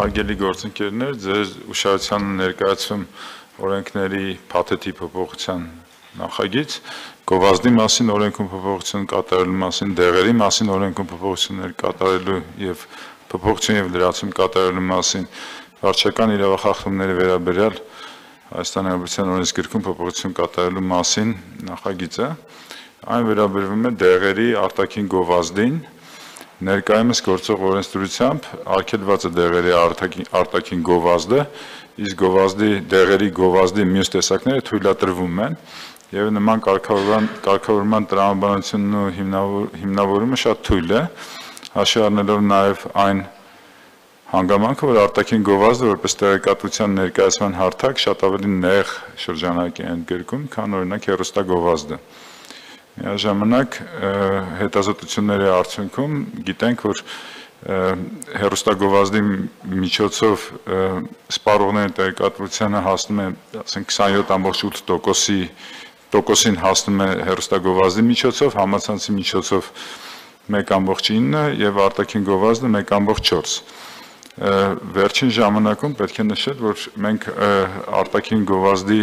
Հարգելի գործընկերներ, ձեր ուշադրության ներկայացում օրենքների փաթեթի փոփոխության նախագիծ, գովազդի մասին օրենքում փոփոխություն կատարելու մասին, դեղերի մասին օրենքում փոփոխություններ կատարելու եւ փոփոխություն եւ լրացում կատարելու մասին, վարչական իրավախախտումների վերաբերյալ Հայաստանի Հանրապետության օրենսգրքում փոփոխություն կատարելու մասին նախագիծը այն վերաբերվում է դեղերի արտաքին գովազդին, Ներկայումս գործող օրենսդրությամբ արգելված է դեղերի արտաքին, գովազդը, իսկ գովազդի դեղերի գովազդի մյուս տեսակները թույլատրվում են եւ նման կարգավորման կարգավորման տրամաբանությունն ու հիմնավորումը շատ թույլ է, հաշվի առնելով նաեւ այն հանգամանքը, որ արտաքին գովազդը որպես տեղեկատվության ներկայացման հարթակ շատ ավելի նեղ շրջանակ է ընդգրկում, քան օրինակ հերոստագովազդը։ Միաժամանակ հետազոտությունների արդյունքում գիտենք, որ հերոստագովազդի միջոցով սպառողների տեղեկատվությանը հասնում է, ասենք 27.8%-ի տոկոսին հասնում է հերոստագովազդի միջոցով, համացանցի միջոցով 1.9 եւ արտաքին գովազդը 1.4 վերջին ժամանակում պետք է նշել, որ մենք արտաքին գովազդի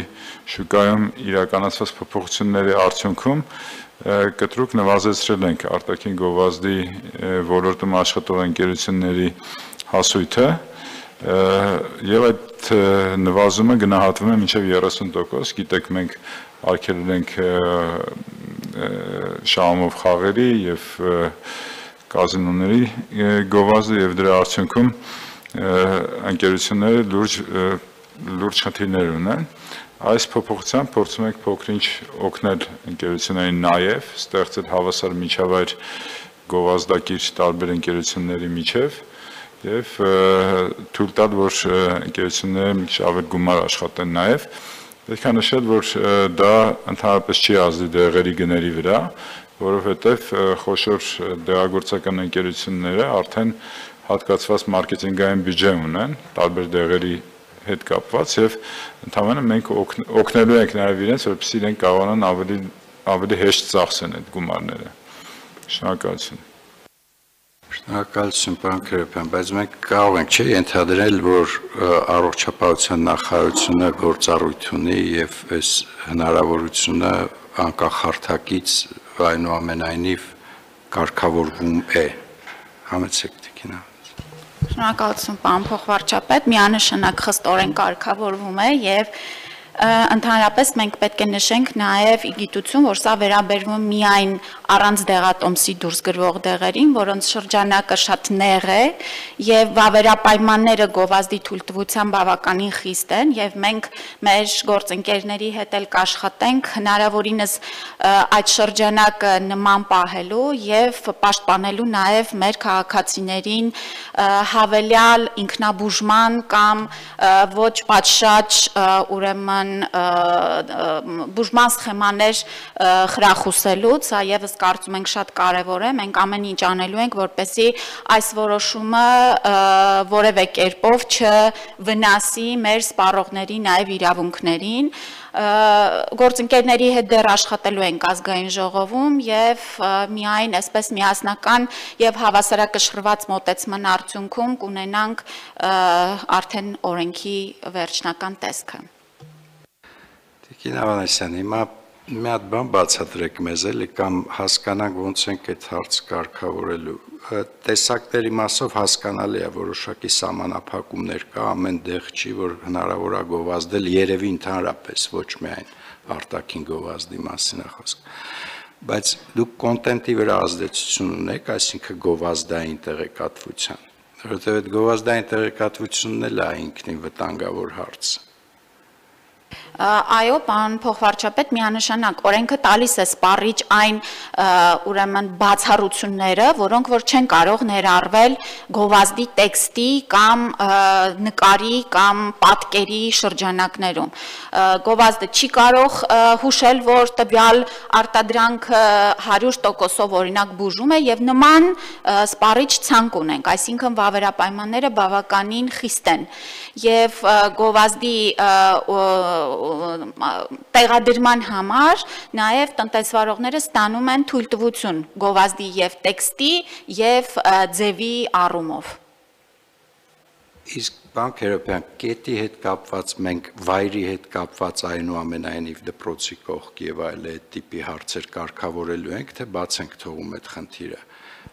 շուկայում իրականացված փոփոխությունների արդյունքում կտրուկ նվազեցրել ենք արտաքին գովազդի ոլորտում աշխատող ընկերությունների հասույթը եւ այդ նվազումը գնահատվում է մինչեւ 30%, գիտեք մենք արգելել ենք շահումով խաղերի եւ կազինոների գովազդը եւ դրա արդյունքում ընկերությունները լուրջ լուրջ խնդիրներ ունեն Այս փոփոխությամբ փորձում ենք փոքրինչ օգնել ընկերություններին նաև ստեղծել հավասար միջավայր գովազդակիր տարբեր ընկերությունների միջև եւ թույլ տալ, որ ընկերությունները մի քիչ ավելի գումար աշխատեն նաև։ Պետք է նշել, որ դա ընդհանրապես չի ազդի դեղերի գների վրա, որովհետև խոշոր դեղագործական ընկերությունները արդեն հատկացված մարքեթինգային բյուջե ունեն տարբեր դեղերի հետ կապված եւ ընդհանրապես մենք օգնելու ենք նաեւ իրենց, որպեսզի իրենք կարողանան ավելի ավելի հեշտ ծախսեն այդ գումարները։ Շնորհակալություն։ Շնորհակալություն, պարոն Քրեփյան, բայց մենք կարող ենք չէ ենթադրել, որ առողջապահության նախարարությունը գործառույթ ունի եւ այս հնարավորությունը անկախ հարթակից այնուամենայնիվ կարգավորվում է։ Համեցեք տիկինա։ Շնորհակալություն, պարոն փոխվարչապետ, միանշանակ խստորեն կարգավորվում է եւ Ընդհանրապես մենք պետք է նշենք նաև իգիտություն, որ սա վերաբերվում միայն առանց դեղատոմսի դուրս գրվող դեղերին, որոնց շրջանակը շատ նեղ է եւ վավերապայմանները գովազդի թույլտվության բավականին խիստ են եւ մենք մեր գործընկերների հետ էլ կաշխատենք հնարավորինս այդ շրջանակը նման պահելու եւ պաշտպանելու նաև մեր քաղաքացիներին հավելյալ ինքնաբուժման կամ ոչ պատշաճ ուրեմն բուժման բուժման սխեմաներ խրախուսելուց, սա եւս կարծում ենք շատ կարեւոր է։ Մենք ամեն ինչ անելու ենք, որպեսզի այս որոշումը որևէ կերպով չվնասի մեր սպառողների նաեւ իրավունքներին գործընկերների հետ դեռ աշխատելու ենք ազգային ժողովում եւ միայն այսպես միասնական եւ հավասարակշռված մոտեցման արդյունքում կունենանք արդեն օրենքի վերջնական տեսքը։ Տիկին Ավանեսյան, հիմա մի հատ բան բացատրեք մեզ էլի կամ հասկանանք ոնց ենք այդ հարցը կարգավորելու։ Տեսակների մասով հասկանալի է որոշակի սահմանափակումներ կա, ամեն դեղ չի, որ հնարավոր է գովազդել երևի ընդհանրապես, ոչ միայն արտաքին գովազդի մասին է խոսքը բայց դուք կոնտենտի վրա ազդեցություն ունեք, այսինքն գովազդային տեղեկատվության, որովհետև այդ գովազդային տեղեկատվությունն էլ է ինքնին վտանգավոր հարց։ Այո, պարոն փոխվարչապետ, միանշանակ օրենքը տալիս է սպառիչ այն ուրեմն բացառությունները, որոնք որ չեն կարող ներառվել գովազդի տեքստի կամ նկարի կամ պատկերի շրջանակներում։ Գովազդը չի կարող հուշել, որ տվյալ արտադրանքը 100%-ով օրինակ բուժում է եւ նման սպառիչ ցանկ ունենք, այսինքն վավերապայմանները բավականին խիստ են եւ գովազդի տեղադրման համար նաև տնտեսվարողները ստանում են թույլտվություն գովազդի եւ տեքստի եւ ձևի առումով։ Իսկ բանկ Երոպյան կետի հետ կապված մենք վայրի հետ կապված այնուամենայնիվ դպրոցի կողք եւ այլ այդ տիպի հարցեր կարգավորելու ենք, թե բաց ենք թողում այդ խնդիրը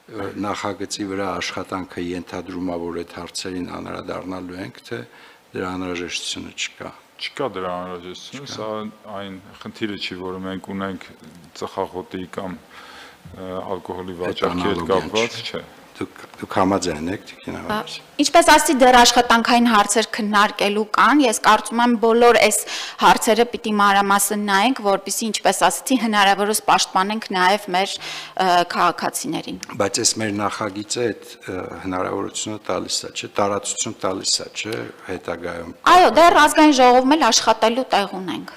նախագծի վրա աշխատանքը ենթադրում է որ այդ հարցերին անդրադառնալու ենք թե դրա անհրաժեշտությունը չկա Չկա դրա անհրաժեշտություն, սա այն խնդիրը չի, որը մենք ունենք ծխախոտի կամ ալկոհոլի վաճառքի հետ կապված, չէ։ դուք դուք համաձայն եք Տիկին Ավանես Ինչպես ասի դեռ աշխատանքային հարցեր քննարկելու կան, ես կարծում եմ բոլոր այս հարցերը պիտի մանրամասն նայենք, որpիսի ինչպես ասացի, հնարավորս պաշտպանենք նաև մեր քաղաքացիներին։ բայց այս մեր նախագիծը այդ հնարավորությունը տալիս է չէ տարածություն տալիս է չէ հետագայում Այո, դեռ ազգային ժողովում էլ աշխատելու տեղ ունենք։